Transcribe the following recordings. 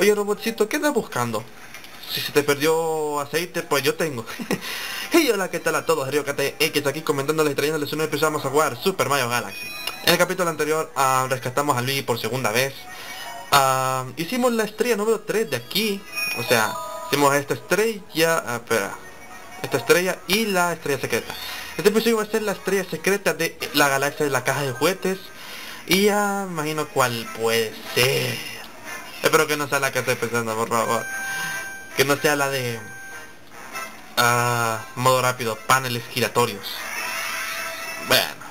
Oye, robotcito, ¿qué andas buscando? Si se te perdió aceite, pues yo tengo. y hola, ¿qué tal a todos? RioKT X aquí comentándoles y trayéndoles un episodio vamos a jugar Super Mario Galaxy. En el capítulo anterior ah, rescatamos a Luigi por segunda vez. Ah, hicimos la estrella número 3 de aquí. O sea, hicimos esta estrella... ah, espera. Esta estrella y la estrella secreta. Este episodio va a ser la estrella secreta de la galaxia de la caja de juguetes. Y ya imagino cuál puede ser. Espero que no sea la que estoy pensando, por favor. Que no sea la de... ah, modo rápido, paneles giratorios. Bueno.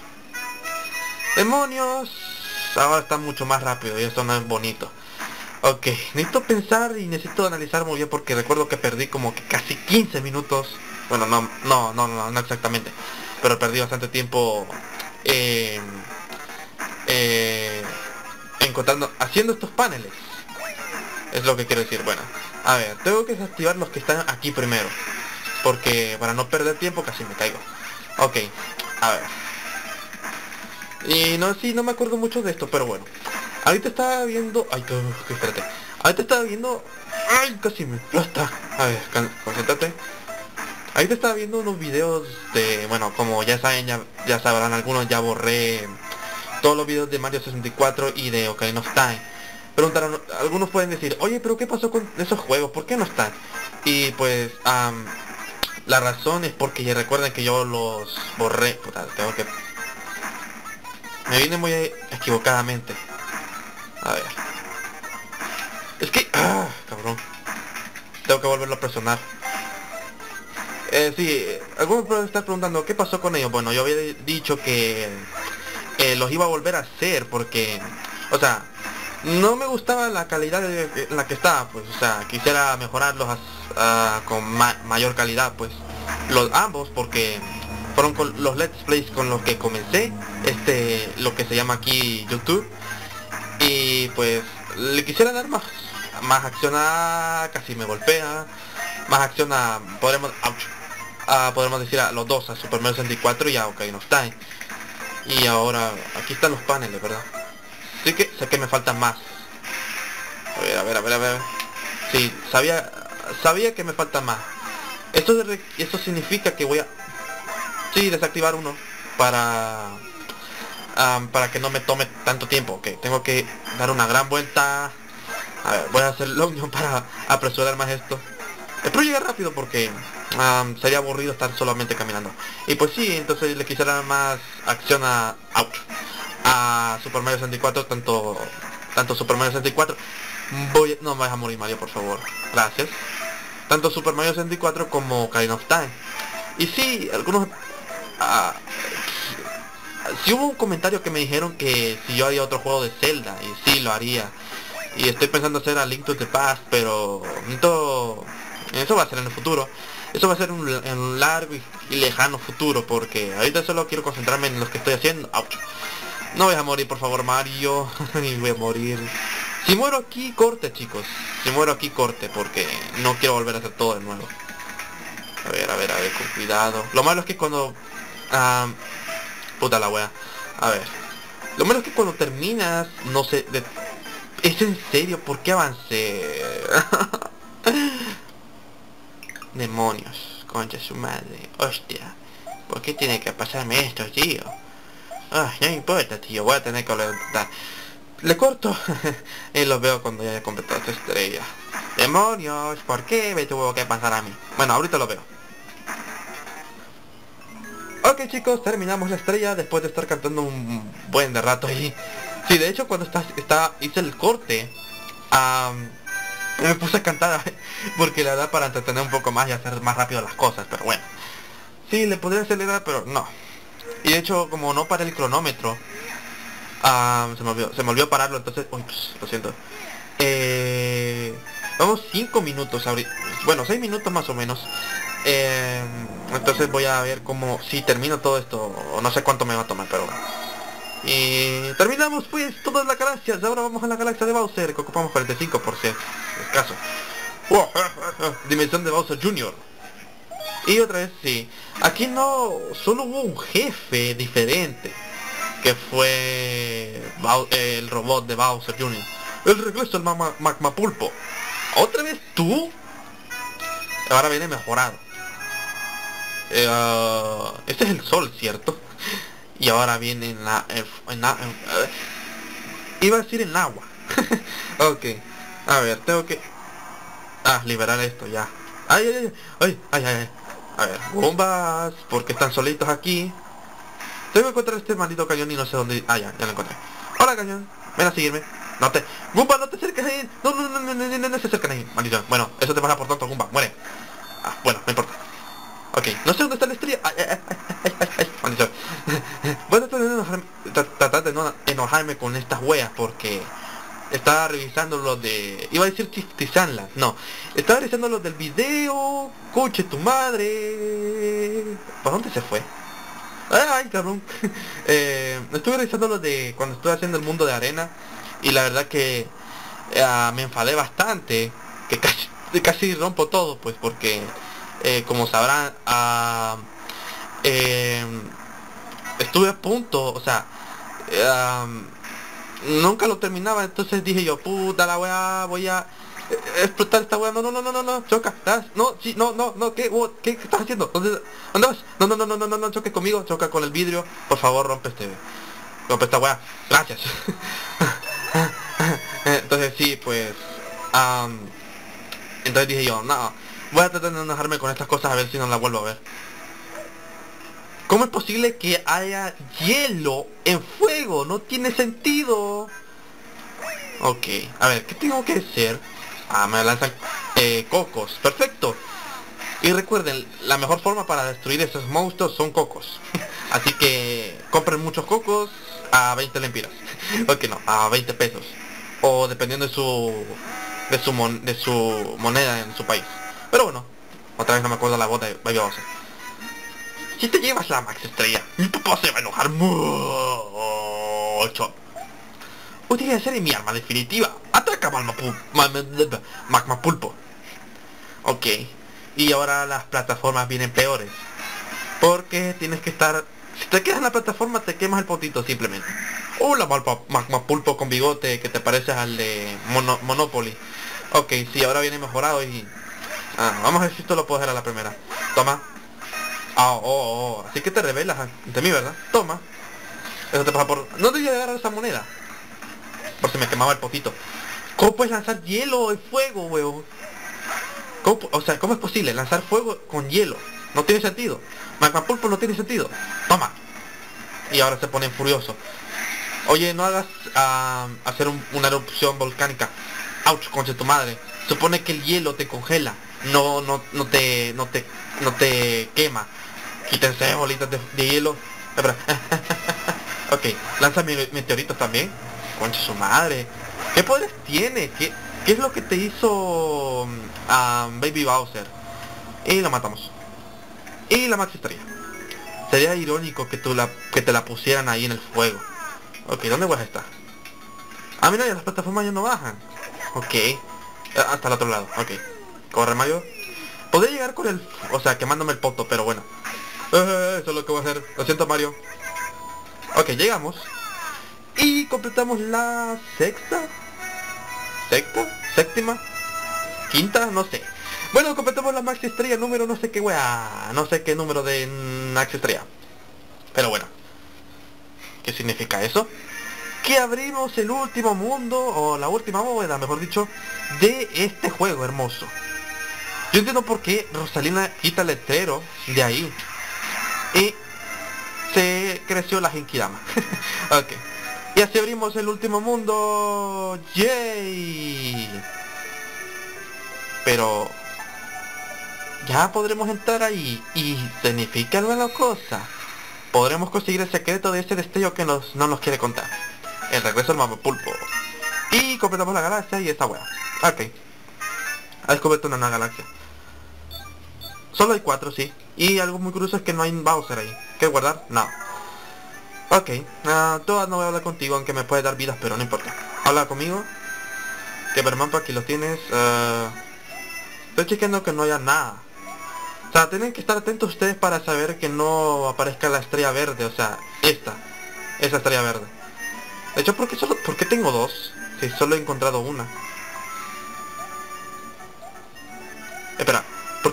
Demonios. Ahora está mucho más rápido y eso no es bonito. Ok, necesito pensar y necesito analizar muy bien porque recuerdo que perdí como que casi 15 minutos. Bueno, no, no, no, no, no exactamente. Pero perdí bastante tiempo eh, eh, encontrando, haciendo estos paneles. Es lo que quiero decir. Bueno, a ver, tengo que desactivar los que están aquí primero. Porque para no perder tiempo casi me caigo. Ok, a ver. Y no, sí, no me acuerdo mucho de esto, pero bueno. Ahorita estaba viendo... Ay, que, espérate. Ahorita estaba viendo... Ay, casi me explota. A ver, concéntrate. Ahorita estaba viendo unos videos de... Bueno, como ya saben, ya, ya sabrán algunos, ya borré todos los videos de Mario 64 y de Ocarina of Time. Preguntaron, algunos pueden decir, oye, pero ¿qué pasó con esos juegos? ¿Por qué no están? Y pues, am, la razón es porque recuerden que yo los borré. Puta, tengo que... Me vine muy equivocadamente. A ver. Es que... Ah, cabrón. Tengo que volverlo a presionar. Eh, sí, algunos pueden estar preguntando, ¿qué pasó con ellos? Bueno, yo había dicho que eh, los iba a volver a hacer porque... O sea, no me gustaba la calidad de, la que estaba, pues, o sea, quisiera mejorarlos con ma- mayor calidad, pues, los ambos, porque fueron con los let's plays con los que comencé, este, lo que se llama aquí YouTube, y pues, le quisiera dar más, más acción a, casi me golpea, más acción a, podremos, a, podremos decir a los dos, a Super Mario 64 y a Ocarina of Time, y ahora, aquí están los paneles, ¿verdad? Sí que sé que me faltan más. A ver, a ver, a ver, a ver. Sí, sabía sabía que me faltan más. Esto de esto significa que voy a sí desactivar uno para am, para que no me tome tanto tiempo. Ok, tengo que dar una gran vuelta. A ver, voy a hacer login para apresurar más esto. Espero llegar rápido porque am, sería aburrido estar solamente caminando. Y pues sí, entonces le quisiera más acción a... Ouch a Super Mario 64, tanto tanto Super Mario 64. Voy, no me vas a morir Mario, por favor. Gracias. Tanto Super Mario 64 como Ocarina of Time. Y sí, algunos ah, sí hubo un comentario que me dijeron que si yo haría otro juego de Zelda y sí lo haría. Y estoy pensando hacer a Link to the pero necesito- eso va a ser en el futuro. Eso va a ser un, en un largo y, lejano futuro porque ahorita solo quiero concentrarme en lo que estoy haciendo. No voy a morir, por favor, Mario. voy a morir. Si muero aquí, corte, chicos. Si muero aquí, corte, porque no quiero volver a hacer todo de nuevo. A ver, a ver, a ver, con cuidado. Lo malo es que cuando... ah, puta la wea. A ver. Lo malo es que cuando terminas, no sé... de- ¿Es en serio? ¿Por qué avancé? Demonios. Concha su madre. Hostia. ¿Por qué tiene que pasarme esto, tío? Ah, no importa, tío, voy a tener que levantar. Le corto y lo veo cuando ya haya completado esta estrella. ¡Demonios! ¿Por qué me tuvo que pasar a mí? Bueno, ahorita lo veo. Ok chicos, terminamos la estrella después de estar cantando un buen de rato ahí. Sí, de hecho cuando está, está hice el corte, am, me puse a cantar porque la da para entretener un poco más y hacer más rápido las cosas, pero bueno. Sí, le podría acelerar, pero no. Y de hecho, como no paré el cronómetro, ah, se me olvidó, se me olvidó pararlo, entonces, uy, pues, lo siento. Eh, vamos 5 minutos bueno, 6 minutos más o menos. Eh, entonces voy a ver cómo, si termino todo esto, no sé cuánto me va a tomar, pero bueno. Y terminamos pues todas las galaxias, ahora vamos a la galaxia de Bowser, que ocupamos 45 por si es escaso. Dimensión de Bowser Jr. Y otra vez sí. Aquí no, solo hubo un jefe diferente. Que fue el robot de Bowser Jr. El regreso del Magma, Magma Pulpo. ¿Otra vez tú? Ahora viene mejorado. Eh, ah, este es el sol, ¿cierto? Y ahora viene en la... En la eh, iba a decir en agua. ok. A ver, tengo que... Ah, liberar esto ya. Ay, ay, ay, ay, ay, ay. A ver, bombas, porque están solitos aquí. Tengo que encontrar este maldito cañón y no sé dónde... Ah, ya, ya lo encontré. Hola, cañón. Ven a seguirme. No te... Gumba, no te acerques ahí. No, no, no, no, no, no, no se acercan ahí. Maldito. Bueno, eso te pasa por tanto, Gumba. Muere. Ah, bueno, no importa. Ok, no sé dónde está la estrella. Ay, ay, ay, ay, ay, maldición. Voy a tratar de no enojarme con estas weas porque estaba revisando lo de... Iba a decir Chistizanla, no. Estaba revisando lo del video, coche tu madre. ¿Por dónde se fue? Ay, cabrón. eh, estuve revisando lo de cuando estuve haciendo el mundo de arena y la verdad que eh, me enfadé bastante, que casi, casi rompo todo, pues porque eh, como sabrán, uh, estuve a punto, o sea, nunca lo terminaba, entonces dije yo, puta la weá, voy a explotar esta weá, no, no, no, no, no, no, choca, no, sí, no, no, no, ¿qué, ¿qué, estás haciendo? ¿Dónde, ¿Dónde? No, no, no, no, no, no, no, choques conmigo, choca con el vidrio, por favor, rompe este, rompe esta weá, gracias. entonces sí, pues, entonces dije yo, no, Voy a tratar de enojarme con estas cosas a ver si no la vuelvo a ver. ¿Cómo es posible que haya hielo en fuego? No tiene sentido. Ok, a ver, ¿qué tengo que hacer? Ah, me lanzan eh, cocos. Perfecto. Y recuerden, la mejor forma para destruir esos monstruos son cocos. Así que compren muchos cocos a 20 lempiras. ok, no, a 20 pesos. O dependiendo de su de su, de su moneda en su país. Pero bueno, otra vez no me acuerdo la bota de Baby. Si te llevas la Max Estrella, mi papá se va a enojar mucho. Utilizaré mi arma definitiva. Ataca Magma, Pulpo. Ok. Y ahora las plataformas vienen peores. Porque tienes que estar... Si te quedas en la plataforma te quemas el potito simplemente. Hola Magma Pulpo con bigote que te pareces al de Monopoly. Ok, sí, ahora viene mejorado y Ah, vamos a ver si esto lo puedo hacer a la primera. Toma. Ah, oh, oh, oh. Así que te revelas ante mí, ¿verdad? Toma. Eso te pasa por... No te voy a agarrar esa moneda. Por si me quemaba el potito. ¿Cómo puedes lanzar hielo y fuego, weón? O sea, ¿cómo es posible lanzar fuego con hielo? No tiene sentido. Magma Pulpo no tiene sentido. Toma. Y ahora se pone furioso. Oye, no hagas ah, hacer una erupción volcánica. Ouch, concha tu madre. Supone que el hielo te congela no, no, no te, no te, no te quema. Quítense bolitas de, hielo. ok, lanza meteoritos también. Concha su madre. ¿Qué poderes tiene? ¿Qué, ¿Qué es lo que te hizo um, Baby Bowser? Y la matamos. Y la estrella. Sería irónico que, tú la, que te la pusieran ahí en el fuego. Ok, ¿dónde vas a estar? Ah, mira, ya las plataformas ya no bajan. Ok. Eh, hasta el otro lado, ok. Corre Mario. Podría llegar con el... O sea, quemándome el poto, pero bueno. Eh, eso es lo que voy a hacer. Lo siento Mario. Ok, llegamos. Y completamos la sexta. ¿Sexta? ¿Séptima? ¿Quinta? No sé. Bueno, completamos la Max Estrella número no sé qué wea. No sé qué número de Max Estrella. Pero bueno. ¿Qué significa eso? Que abrimos el último mundo, o la última bóveda, mejor dicho, de este juego hermoso. Yo entiendo por qué Rosalina quita el letrero de ahí. Y se creció la Genkidama. ok. Y así abrimos el último mundo. ¡Yay! Pero... Ya podremos entrar ahí. Y significa alguna cosa. Podremos conseguir el secreto de ese destello que nos, no nos quiere contar. El regreso del pulpo. Y completamos la galaxia y esta weá. Ok. Ha descubierto una nueva galaxia. Solo hay cuatro, sí. Y algo muy curioso es que no hay Bowser ahí. ¿Qué guardar? No. Ok. Uh, todas no voy a hablar contigo, aunque me puede dar vidas, pero no importa. Habla conmigo. Que Bermampa aquí lo tienes. Uh, estoy chequeando que no haya nada. O sea, tienen que estar atentos ustedes para saber que no aparezca la estrella verde. O sea, esta. Esa estrella verde. De hecho, ¿por qué, solo, ¿por qué tengo dos? Si solo he encontrado una.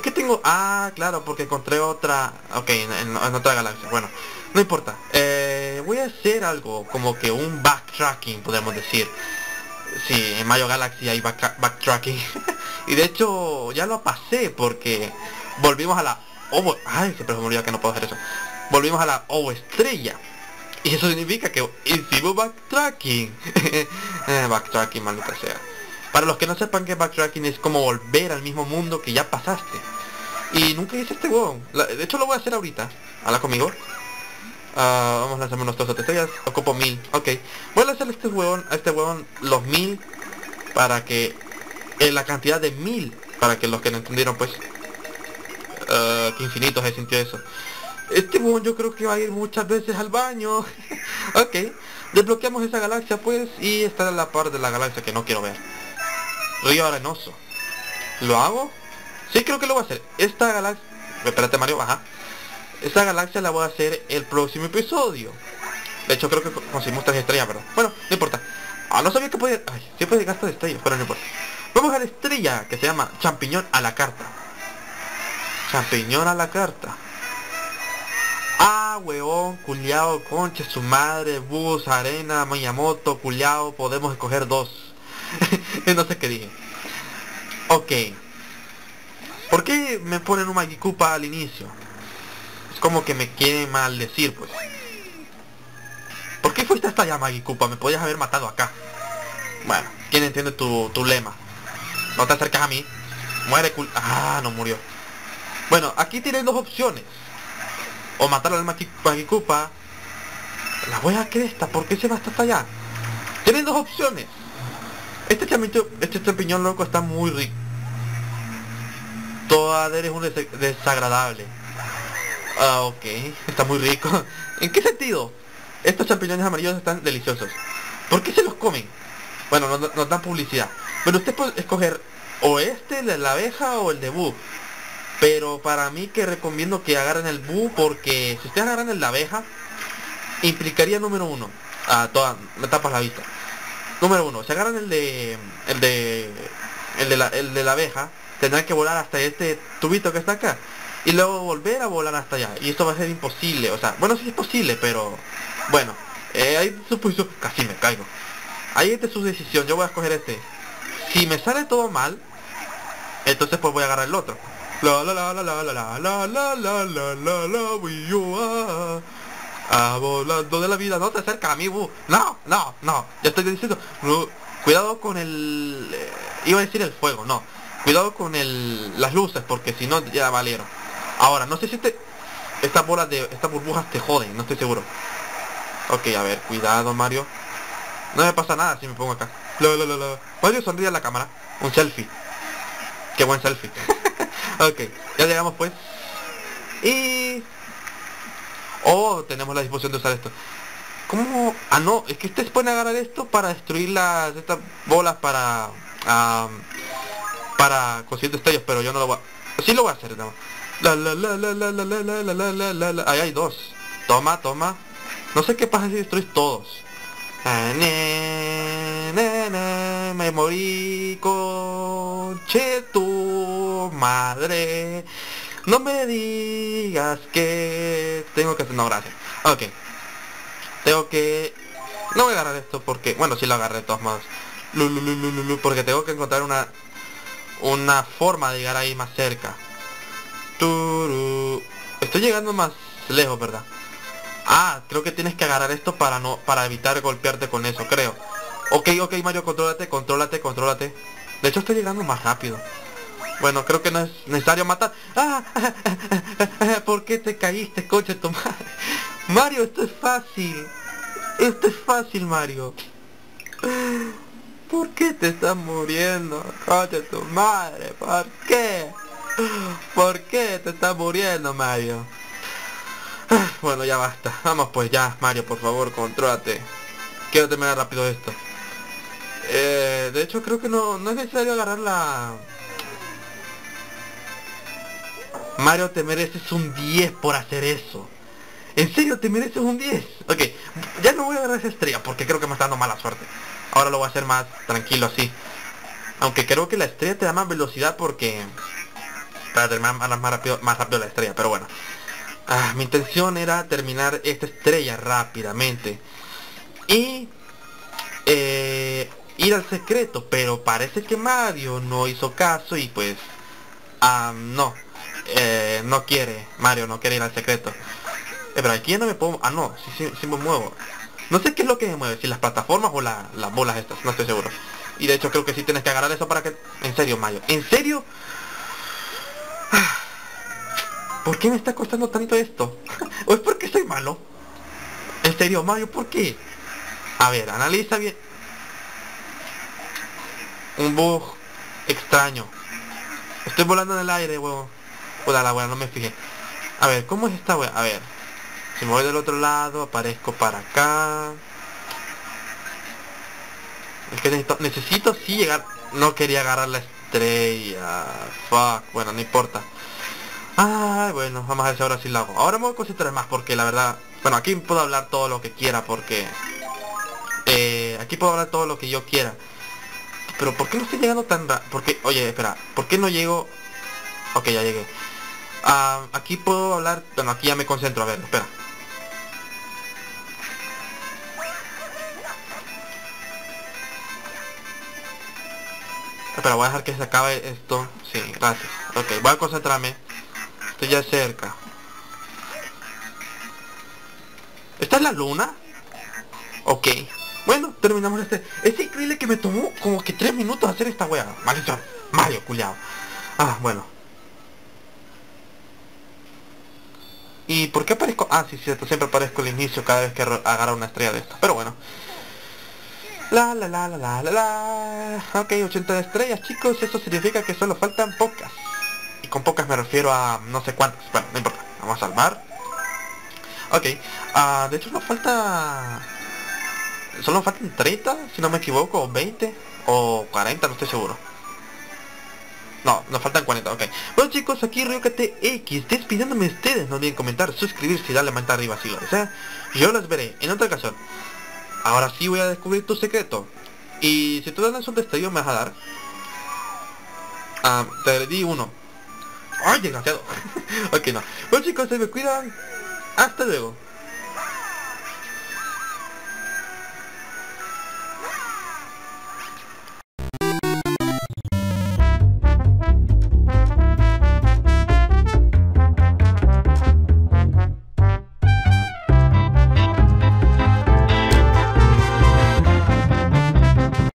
Tengo... Ah, claro, porque encontré otra... Ok, en, otra galaxia. Bueno, no importa. Eh, voy a hacer algo como que un backtracking, podemos decir. Sí, en Mario Galaxy hay backtracking. y de hecho, ya lo pasé porque volvimos a la... Oh, ay, siempre me que no puedo hacer eso. Volvimos a la O estrella. Y eso significa que hicimos backtracking. Eh, backtracking, maldita sea. Para los que no sepan que backtracking es como volver al mismo mundo que ya pasaste. Y nunca hice este huevón. De hecho lo voy a hacer ahorita. Habla conmigo. Ah, vamos a lanzarme unos trozos de estrellas. Ocupo mil. Ok. Voy a lanzarle este huevón, a este huevón los mil. Para que... Eh, la cantidad de mil. Para que los que no entendieron pues... Uh, que infinito se sintió eso. Este huevón yo creo que va a ir muchas veces al baño. ok. Desbloqueamos esa galaxia pues. Y esta es la parte de la galaxia que no quiero ver. Río Arenoso. ¿Lo hago? Sí, creo que lo voy a hacer. Esta galaxia... Espérate, Mario, baja. Esta galaxia la voy a hacer el próximo episodio. De hecho, creo que conseguimos tres estrellas, ¿verdad? Bueno, no importa. Ah, no sabía que podía... Ay, siempre gasto de estrellas, pero no importa. Vamos a la estrella que se llama champiñón a la carta. Champiñón a la carta. Ah, huevón, culiao, concha, su madre, bus, arena, Miyamoto, culiao, podemos escoger dos. no sé qué dije. Ok. ¿Por qué me ponen un Magikupa al inicio? Es como que me quieren maldecir, pues. ¿Por qué fuiste hasta allá, Magikupa? Me podías haber matado acá. Bueno, ¿quién entiende tu, tu lema? No te acercas a mí. Muere cul... Ah, no murió. Bueno, aquí tienes dos opciones. O matar al Magikupa. La voy a cresta, ¿por qué se va hasta allá? Tienes dos opciones. Este champiñón, este champiñón loco está muy rico. Toda eres un desagradable. Ah, ok. Está muy rico. ¿En qué sentido? Estos champiñones amarillos están deliciosos. ¿Por qué se los comen? Bueno, nos, dan publicidad. Pero usted puede escoger o este, de la abeja o el de bu. Pero para mí que recomiendo que agarren el bu porque si ustedes agarran el de abeja, implicaría número uno. A toda, me tapas la vista. Número uno, si agarran el de. el de. el de la, el de la abeja, tendrán que volar hasta este tubito que está acá. Y luego volver a volar hasta allá. Y esto va a ser imposible. O sea, bueno sí es posible, pero. Bueno. Eh, ahí supuso. Casi me caigo. Ahí es su decisión. Yo voy a escoger este. Si me sale todo mal, entonces pues voy a agarrar el otro. La la la la la la la la la la la la la Ah, volando de la vida, no te acerca a mí, bu. No, no, no. Ya estoy diciendo. cuidado con el... Eh, iba a decir el fuego, no. Cuidado con el, las luces, porque si no ya valieron. Ahora, no sé si este, estas bolas de... Estas burbujas te joden, no estoy seguro. Ok, a ver, cuidado, Mario. No me pasa nada si me pongo acá. Mario sonríe a la cámara. Un selfie. Qué buen selfie. ok, ya llegamos pues. Y Oh, tenemos la disposición de usar esto. ¿Cómo? Ah, no, es que ustedes pueden agarrar esto para destruir las estas bolas para para consiguientes estrellas, pero yo no lo voy a... Sí lo voy a hacer, nada La la la la la la la la la la la la la Ahí hay dos. Toma, toma. No sé qué pasa si destruís todos. me morí che tu madre. No me digas que tengo que hacer... No, gracias. Ok. Tengo que... No voy a agarrar esto porque... Bueno, sí lo agarré de todos modos. Porque tengo que encontrar una... Una forma de llegar ahí más cerca. Estoy llegando más lejos, ¿verdad? Ah, creo que tienes que agarrar esto para no para evitar golpearte con eso, creo. Ok, ok, Mario, contrólate, contrólate, contrólate. De hecho, estoy llegando más rápido. Bueno, creo que no es necesario matar. ¡Ah! ¿Por qué te caíste, coche tu madre? Mario, esto es fácil. Esto es fácil, Mario. ¿Por qué te estás muriendo, coche tu madre? ¿Por qué? ¿Por qué te estás muriendo, Mario? Bueno, ya basta. Vamos pues ya, Mario, por favor, contrólate. Quiero terminar rápido esto. Eh, de hecho, creo que no, no es necesario agarrar la... Mario, te mereces un 10 por hacer eso. ¿En serio te mereces un 10? Ok, ya no voy a agarrar esa estrella porque creo que me está dando mala suerte. Ahora lo voy a hacer más tranquilo así. Aunque creo que la estrella te da más velocidad porque... para terminar más, rápido, más rápido la estrella, pero bueno. Ah, mi intención era terminar esta estrella rápidamente. Y eh, ir al secreto, pero parece que Mario no hizo caso y pues no, eh, no quiere, Mario no quiere ir al secreto. Eh, pero aquí no me puedo, ah no, sí, me muevo. No sé qué es lo que me mueve, si las plataformas o las bolas estas, no estoy seguro. Y de hecho creo que sí tienes que agarrar eso para que... En serio, Mario, ¿en serio? ¿Por qué me está costando tanto esto? ¿O es porque soy malo? En serio, Mario, ¿por qué? A ver, analiza bien. Un bug extraño. Estoy volando en el aire, huevo. La wea, no me fijé. A ver, ¿cómo es esta wea? A ver. Si me voy del otro lado, aparezco para acá. Es que necesito, necesito sí llegar. No quería agarrar la estrella. Fuck, bueno, no importa. Ay, bueno, vamos a ver si ahora sí lo hago. Ahora me voy a concentrar más porque la verdad... Bueno, aquí puedo hablar todo lo que quiera porque... Eh, aquí puedo hablar todo lo que yo quiera. Pero ¿por qué no estoy llegando tan rápido? Porque, oye, espera, ¿por qué no llego? Ok, ya llegué. Ah, aquí puedo hablar... Bueno, aquí ya me concentro, a ver, espera. Espera, voy a dejar que se acabe esto. Sí, gracias. Ok, voy a concentrarme. Estoy ya cerca. ¿Esta es la luna? Ok. Bueno, terminamos este. Es increíble que me tomó como que tres minutos hacer esta wea. Maldición. Mario, culiao. Ah, bueno. ¿Y por qué aparezco? Ah, sí, cierto, siempre aparezco al inicio cada vez que agarra una estrella de esta. Pero bueno. La la la la la la la. Ok, 80 estrellas, chicos. Eso significa que solo faltan pocas. Y con pocas me refiero a no sé cuántas. Bueno, no importa. Vamos a salvar. Ok. Ah, de hecho nos falta solo faltan 30, si no me equivoco, o 20, o 40, no estoy seguro. No, nos faltan 40, ok. Bueno chicos, aquí X despidiéndome de ustedes. No olviden comentar, suscribirse y darle manita arriba si lo desea. Yo los veré en otra ocasión. Ahora sí voy a descubrir tu secreto. Y si tú das un destello me vas a dar. Ah, te di uno. ¡Ay, desgraciado! ok, no. Bueno chicos, se me cuidan. Hasta luego.